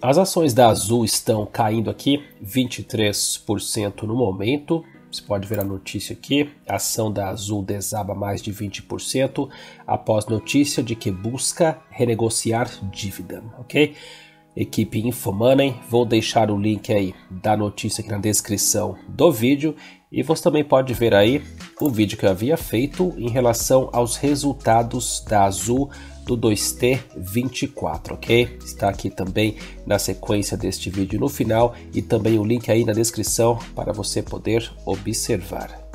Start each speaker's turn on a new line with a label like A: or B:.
A: As ações da Azul estão caindo aqui 23% no momento. Você pode ver a notícia aqui. A ação da Azul desaba mais de 20% após notícia de que busca renegociar dívida, ok? Equipe Infomoney, vou deixar o link aí da notícia aqui na descrição do vídeo e você também pode ver aí o vídeo que eu havia feito em relação aos resultados da Azul do 2T24, ok? Está aqui também na sequência deste vídeo no final e também o link aí na descrição para você poder observar.